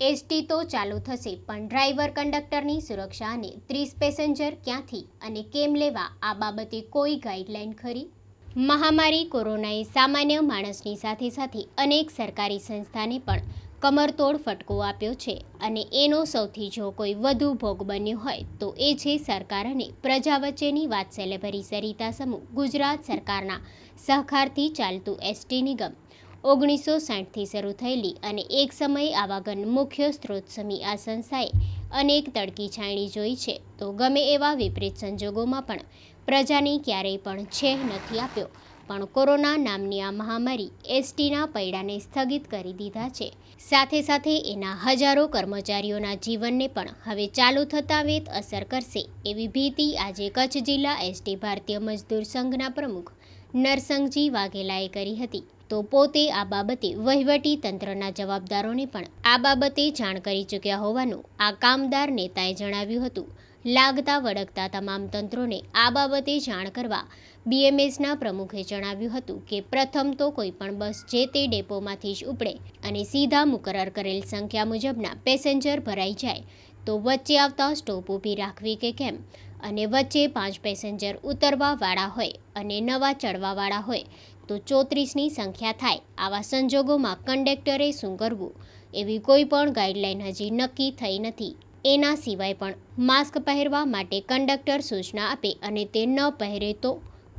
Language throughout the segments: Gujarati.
એસટી તો ચાલુ થશે, પણ ડ્રાઈવર કંડક્ટરની સુરક્ષા અને ત્રીસ પેસેન્જર ક્યાંથી અને કેમ લેવા આ બાબતે કોઈ ગાઈડલાઈન ખરી? મહામારી કોરોનાએ સામાન્ય માણસની સાથે સાથે અનેક સરકારી સંસ્થાને પણ કમરતોડ ફટકો આપ્યો છે અને એનો સૌથી જો કોઈ વધુ ભોગ બન્યો હોય તો એ છે સરકાર અને પ્રજા વચ્ચેની વાત્સલ્યભરી સરિતા સમૂહ, ગુજરાત સરકારના સહકારથી ચાલતું એસટી નિગમ. ઓગણીસો સાઠથી શરૂ થયેલી અને એક સમયે આવાગન મુખ્ય સ્ત્રોત સમી આ સંસ્થાએ અનેક તડકી છાયણી જોઈ છે. તો ગમે એવા વિપરીત સંજોગોમાં પણ પ્રજાને ક્યારેય પણ છેહ નથી આપ્યો. પણ કોરોના નામની આ મહામારી એસટીના પૈડાને સ્થગિત કરી દીધા છે. સાથે સાથે એના હજારો કર્મચારીઓના જીવનને પણ હવે ચાલુ થતાં વેત અસર કરશે એવી ભીતિ આજે કચ્છ જિલ્લા એસટી ભારતીય મજદૂર સંઘના પ્રમુખ નરસંગજી વાઘેલાએ કરી હતી. તો પોતે આ બાબતે વહીવટી તંત્રના જવાબદારોને પણ આ બાબતે જાણ કરી ચૂક્યા હોવાનું આ કામદાર નેતાએ જણાવ્યું હતું. લાગતા વળગતા તમામ તંત્રોને આ બાબતે જાણ કરવા બીએમએસના પ્રમુખે જણાવ્યું હતું કે પ્રથમ તો કોઈ પણ બસ જે તે ડેપોમાંથી જ ઉપડે અને સીધા મુકરર કરેલ સંખ્યા મુજબના પેસેન્જર ભરાઈ જાય, તો વચ્ચે આવતા સ્ટોપ ઊભી રાખવી કે કેમ? અને વચ્ચે પાંચ પેસેન્જર ઉતરવાવાળા હોય અને નવા ચડવાવાળા હોય તો ચોત્રીસની સંખ્યા થાય, આવા સંજોગોમાં કંડક્ટરે શું કરવું? એવી કોઈ પણ ગાઈડલાઈન હજી નક્કી થઈ નથી. એના સિવાય પણ માસ્ક પહેરવા માટે કંડક્ટર સૂચના આપે અને તે ન પહેરે તો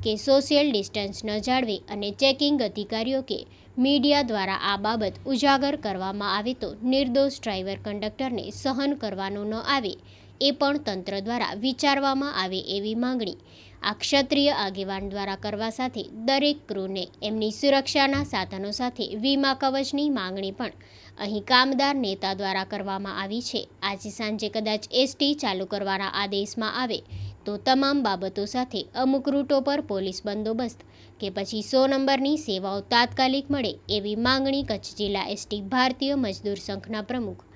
કે સોશિયલ ડિસ્ટન્સ ન જાળવે અને ચેકિંગ અધિકારીઓ કે મીડિયા દ્વારા આ બાબત ઉજાગર કરવામાં આવે તો નિર્દોષ ડ્રાઈવર કંડક્ટરને સહન કરવાનું ન આવે. એ પણ તંત્ર દ્વારા વિચારવામાં આવે એવી માંગણી આ ક્ષત્રિય આગેવાન દ્વારા કરવા સાથે દરેક ક્રૂને એમની સુરક્ષાના સાધનો સાથે વીમા કવચની માંગણી પણ અહીં કામદાર નેતા દ્વારા કરવામાં આવી છે. આજે સાંજે કદાચ એસટી ચાલુ કરવાના આદેશમાં આવે તો તમામ બાબતો સાથે અમુક રૂટો પર પોલીસ બંદોબસ્ત કે પછી સો નંબરની સેવાઓ તાત્કાલિક મળે એવી માંગણી કચ્છ જિલ્લા એસટી ભારતીય મજદૂર સંઘના પ્રમુખ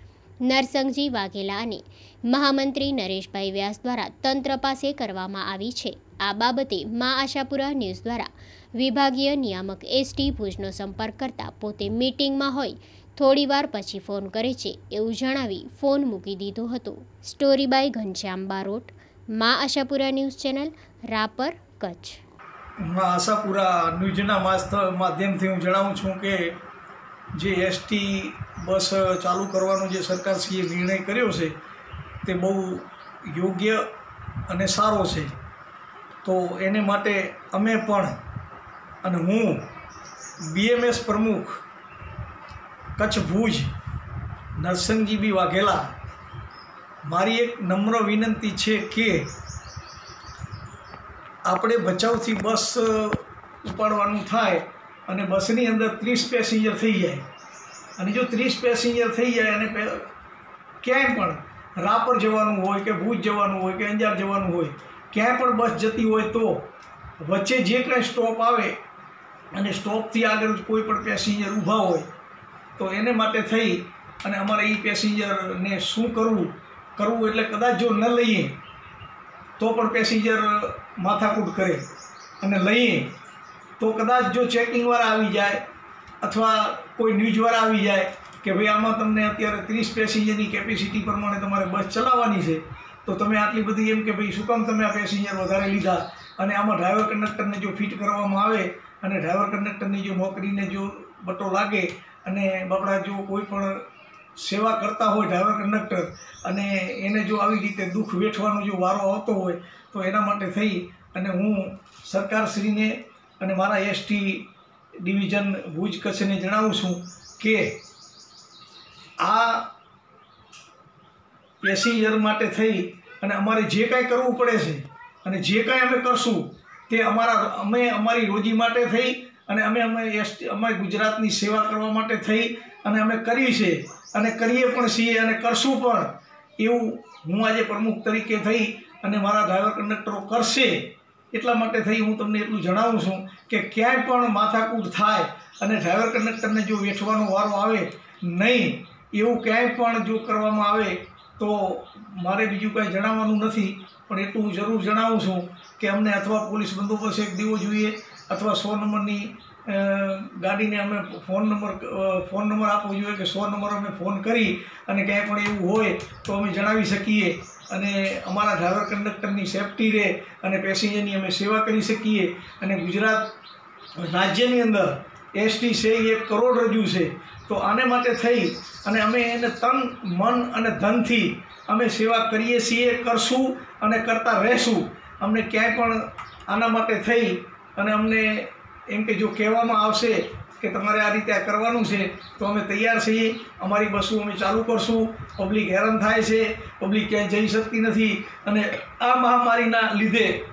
નરસંગજી વાઘેલા અને મહામંત્રી નરેશભાઈ વ્યાસ દ્વારા તંત્ર પાસે કરવામાં આવી છે. આ બાબતે મા આશાપુરા ન્યૂઝ દ્વારા વિભાગીય નિયામક એસટી ભુજનો સંપર્ક કરતા પોતે મીટિંગમાં હોય, થોડીવાર પછી ફોન કરે છે એવું જણાવી ફોન મૂકી દીધો હતો. Story by Ghanshyam Barot, Maa Ashapura news channel, Rapar, Kutch. Ashapura ન્યૂઝના માધ્યમથી હું જણાવું છું કે જે એસટી બસ ચાલુ કરવાનો જે સરકારશ્રીએ નિર્ણય કર્યો છે, તે બહુ યોગ્ય અને સારો છે. તો એને માટે અમે પણ અને હું બીએમએસ પ્રમુખ કચ્છ ભુજ નરસિંહજીબી વાઘેલા, મારી એક નમ્ર વિનંતી છે કે આપણે બચાવથી બસ ઉપાડવાનું થાય અને બસની અંદર ત્રીસ પેસેન્જર થઈ જાય. અને જો ત્રીસ પેસેન્જર થઈ જાય અને ક્યાંય પણ રાપર જવાનું હોય કે ભુજ જવાનું હોય કે અંજાર જવાનું હોય, ક્યાંય પણ બસ જતી હોય તો વચ્ચે જે કાંઈ સ્ટોપ આવે અને સ્ટોપથી આગળ કોઈ પણ પેસેન્જર ઊભા હોય, તો એને માટે થઈ અને અમારે એ પેસેન્જરને શું કરવું? કરવું એટલે કદાચ જો ન લઈએ, તો પણ પેસેન્જર માથાકૂટ કરે. અને લઈએ તો કદાચ જો ચેકિંગવાળા આવી જાય, અથવા કોઈ ન્યૂઝવાળા આવી જાય કે ભાઈ આમાં તમને અત્યારે ત્રીસ પેસેન્જરની કેપેસિટી પ્રમાણે તમારે બસ ચલાવવાની છે, તો તમે આટલી બધી એમ કે ભાઈ શું કામ તમે આ પેસેન્જર વધારે લીધા? અને આમાં ડ્રાઈવર કંડક્ટરને જો ફિટ કરવામાં આવે, અને ડ્રાઈવર કંડક્ટરની જો નોકરીને જો બટો લાગે, અને બાપડા જો કોઈ પણ સેવા કરતા હોય ડ્રાઈવર કંડક્ટર અને એને જો આવી રીતે દુઃખ વેઠવાનો જો વારો આવતો હોય, તો એના માટે થઈ, અને હું સરકારશ્રીને અને મારા એસટી ડિવિઝન ભુજ કચ્છને જણાવું છું કે આ પેસેન્જર માટે થઈ અને અમારે જે કાંઈ કરવું પડે છે અને જે કાંઈ અમે કરશું તે અમારા, અમે અમારી રોજી માટે થઈ અને અમે અમે એસટી અમારી ગુજરાતની સેવા કરવા માટે થઈ અને અમે કરી છે અને કરીએ પણ છીએ અને કરશું પણ એવું હું આજે પ્રમુખ તરીકે થઈ અને મારા ડ્રાઈવર કંડક્ટરો કરશે એટલા માટે થઈ હું તમને એટલું જણાવું છું કે ક્યાંય પણ માથાકૂટ થાય અને ડ્રાઈવર કંડક્ટરને જો વેઠવાનો વારો આવે નહીં, એવું ક્યાંય પણ જો કરવામાં આવે તો મારે બીજું કાંઈ જણાવવાનું નથી, પણ એટલું હું જરૂર જણાવું છું કે અમને અથવા પોલીસ બંદોબસ્ત એક દેવો જોઈએ અથવા સો નંબરની ગાડીને અમે ફોન નંબર ફોન નંબર આપવો જોઈએ કે સો નંબર અમે ફોન કરી અને ક્યાંય પણ એવું હોય તો અમે જણાવી શકીએ. અને અમારા ડ્રાઈવર કંડક્ટરની સેફટી રહે અને પેસેન્જરની અમે સેવા કરી શકીએ. અને ગુજરાત રાજ્યની અંદર એસટી છે એ એક કરોડરજ્જુ છે. તો આને માટે થઈ અને અમે એને તન, મન અને ધનથી અમે સેવા કરીએ છીએ, કરશું અને કરતા રહેશું. અમને ક્યાંય પણ આના માટે થઈ અને અમને એમ કે જો કહેવામાં આવશે કે તમારે આ રીતે આ કરવાનું છે, તો અમે તૈયાર છીએ. અમારી બસો અમે ચાલુ કરશું. પબ્લિક હેરાન થાય છે. પબ્લિક ક્યાંય જઈ શકતી નથી. અને આ મહામારીના લીધે,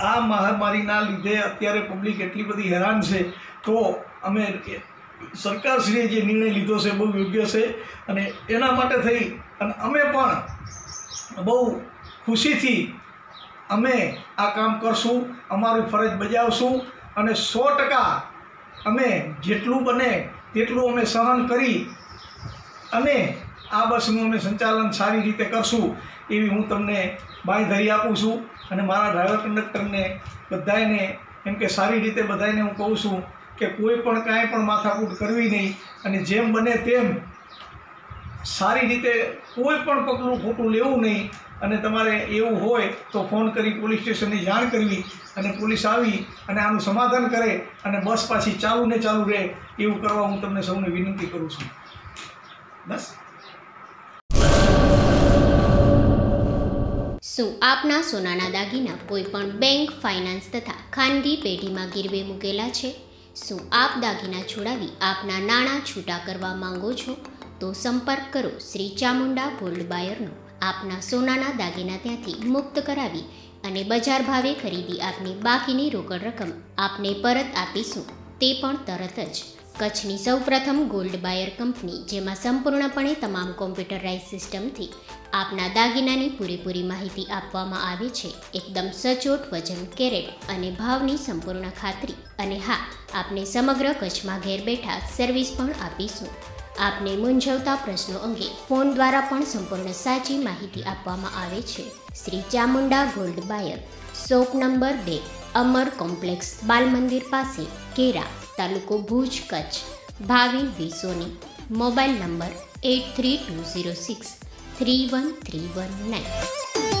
આ મહામારીના લીધે અત્યારે પબ્લિક એટલી બધી હેરાન છે. તો અમે સરકારશ્રીએ જે નિર્ણય લીધો છે બહુ યોગ્ય છે. અને એના માટે થઈ, અને અમે પણ બહુ ખુશીથી અમે આ કામ કરશું. અમારી ફરજ બજાવશું. અને સો ટકા અમે જેટલું બને તેટલું અમે સહન કરી અને આ બસનું અમે સંચાલન સારી રીતે કરશું એવી હું તમને બાંયધરી આપું છું અને મારા ડ્રાઈવર કંડક્ટરને બધાને એમ કે સારી રીતે બધાને હું કહું છું કે કોઈ પણ કાંઈ પણ માથાકૂટ કરવી નહીં અને જેમ બને તેમ સારી રીતે કોઈ પણ પગલું ખોટું લેવું નહીં અને તમારે એવું હોય તો ફોન કરી પોલીસ સ્ટેશનની જાણ કરવી અને પોલીસ આવી અને આનું સમાધાન કરે અને બસ પાછી ચાલુ ને ચાલુ રહે એવું કરવા હું તમને સૌને વિનંતી કરું છું. બસ. શું આપના સોનાના દાગીના કોઈ પણ બેંક, ફાઇનાન્સ તથા ખાનગી પેઢીમાં ગીરવે મૂકેલા છે? શું આપ દાગીના છોડાવી આપના નાણાં છૂટા કરવા માંગો છો? તો સંપર્ક કરો શ્રી ચામુંડા ગોલ્ડ બાયરનો. આપના સોનાના દાગીના ત્યાંથી મુક્ત કરાવી અને બજાર ભાવે ખરીદી આપની બાકીની રોકડ રકમ આપને પરત આપીશું. તે પણ તરત જ. કચ્છની સૌપ્રથમ ગોલ્ડ બાયર કંપની, જેમાં સંપૂર્ણપણે તમામ કોમ્પ્યુટરાઇઝ સિસ્ટમથી આપના દાગીનાની પૂરેપૂરી માહિતી આપવામાં આવે છે. એકદમ સચોટ વજન, કેરેટ અને ભાવની સંપૂર્ણ ખાતરી. અને હા, આપને સમગ્ર કચ્છમાં ઘેર બેઠા સર્વિસ પણ આપીશું. આપને મૂંઝવતા પ્રશ્નો અંગે ફોન દ્વારા પણ સંપૂર્ણ સાચી માહિતી આપવામાં આવે છે. Shri Chamunda gold buyer, shop number બે, અમર કોમ્પ્લેક્સ બાલ મંદિર પાસે, કેરા, તાલુકો Bhuj, Kutch. Bhavin વિસોની mobile number eight three two zero six three one three one nine.